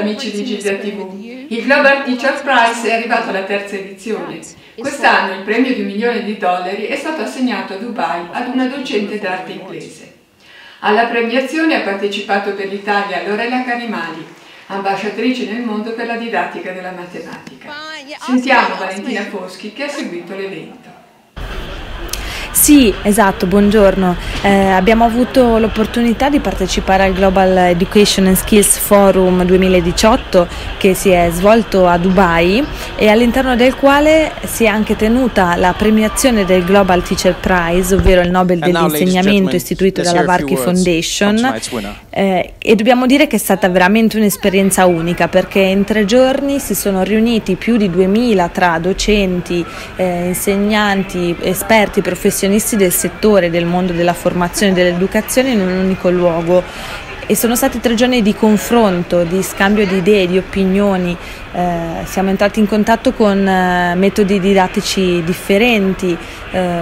amici di Gilda TV. Il Global Teacher Prize è arrivato alla terza edizione. Quest'anno il premio di un milione di dollari è stato assegnato a Dubai ad una docente d'arte inglese. Alla premiazione ha partecipato per l'Italia Lorella Carimali, ambasciatrice nel mondo per la didattica della matematica. Sentiamo Valentina Foschi che ha seguito l'evento. Sì, esatto, buongiorno. Eh, abbiamo avuto l'opportunità di partecipare al Global Education and Skills Forum 2018 che si è svolto a Dubai e all'interno del quale si è anche tenuta la premiazione del Global Teacher Prize, ovvero il Nobel dell'insegnamento istituito dalla Varchi Foundation. Eh, e dobbiamo dire che è stata veramente un'esperienza unica perché in tre giorni si sono riuniti più di 2000 tra docenti, eh, insegnanti, esperti, professionisti professionisti del settore, del mondo della formazione e dell'educazione in un unico luogo. E sono stati tre giorni di confronto, di scambio di idee, di opinioni, eh, siamo entrati in contatto con eh, metodi didattici differenti, eh,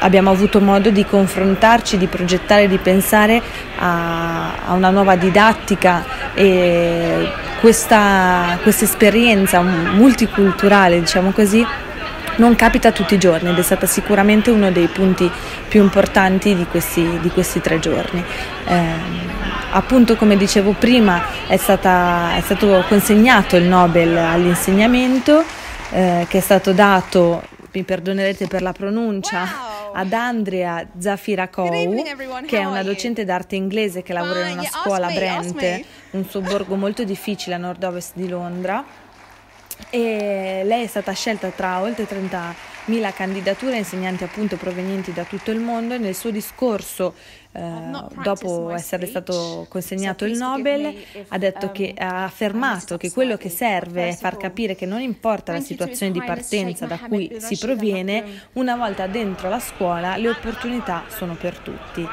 abbiamo avuto modo di confrontarci, di progettare, di pensare a, a una nuova didattica e questa, questa esperienza multiculturale, diciamo così, non capita tutti i giorni ed è stata sicuramente uno dei punti più importanti di questi, di questi tre giorni. Eh, appunto come dicevo prima è, stata, è, stato consegnato il Nobel all'insegnamento eh, che è stato dato, mi perdonerete per la pronuncia, wow. ad Andrea Zafirakou che è una docente d'arte inglese che lavora in una scuola a Brent, un sobborgo molto difficile a nord-ovest di Londra e lei è stata scelta tra oltre 30.000 candidature insegnanti appunto provenienti da tutto il mondo e nel suo discorso eh, dopo essere stato consegnato il Nobel ha, detto che, um, ha affermato che quello che serve è far capire che non importa la situazione di partenza da cui si proviene, una volta dentro la scuola le opportunità sono per tutti.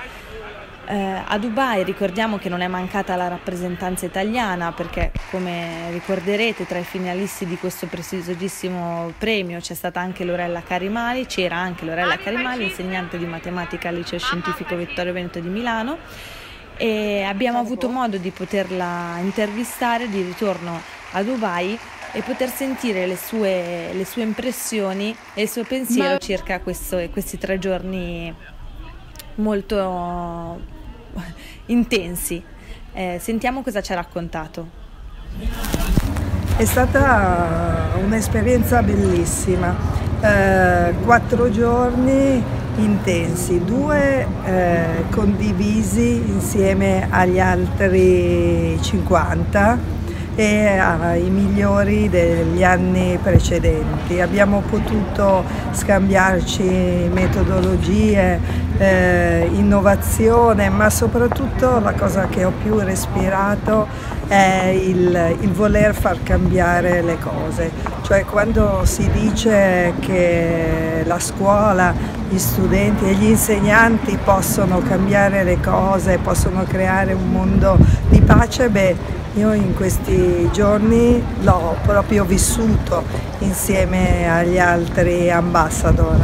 Eh, a Dubai ricordiamo che non è mancata la rappresentanza italiana perché come ricorderete tra i finalisti di questo prestigiosissimo premio c'è stata anche Lorella Carimali, c'era anche Lorella Carimali, insegnante di matematica al liceo scientifico Vittorio Veneto di Milano. E abbiamo avuto modo di poterla intervistare di ritorno a Dubai e poter sentire le sue, le sue impressioni e il suo pensiero circa questo, questi tre giorni molto intensi. Eh, sentiamo cosa ci ha raccontato. È stata un'esperienza bellissima, eh, quattro giorni intensi, due eh, condivisi insieme agli altri 50 e ai migliori degli anni precedenti. Abbiamo potuto scambiarci metodologie, eh, innovazione, ma soprattutto la cosa che ho più respirato è il, il voler far cambiare le cose. Cioè quando si dice che la scuola, gli studenti e gli insegnanti possono cambiare le cose, possono creare un mondo di pace, beh, io in questi giorni l'ho proprio vissuto insieme agli altri ambassador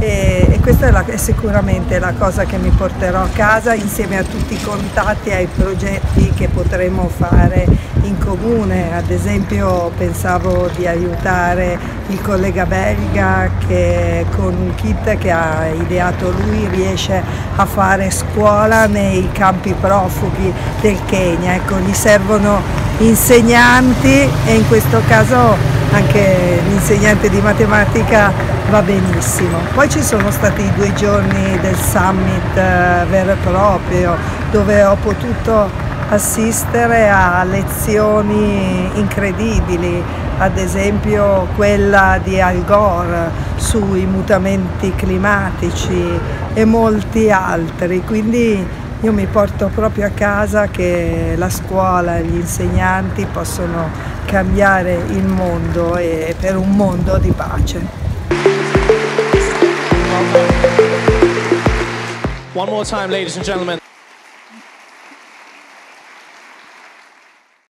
e, e questa è, la, è, sicuramente la cosa che mi porterò a casa insieme a tutti i contatti ai progetti che potremo fare in comune. Ad esempio pensavo di aiutare il collega belga che con un kit che ha ideato lui riesce a fare scuola nei campi profughi del Kenya. Ecco, gli servono insegnanti e in questo caso anche l'insegnante di matematica va benissimo. Poi ci sono stati i due giorni del summit eh, vero e proprio dove ho potuto assistere a lezioni incredibili, ad esempio quella di Al Gore sui mutamenti climatici e molti altri, quindi io mi porto proprio a casa che la scuola e gli insegnanti possono cambiare il mondo e per un mondo di pace. One more time, ladies and gentlemen.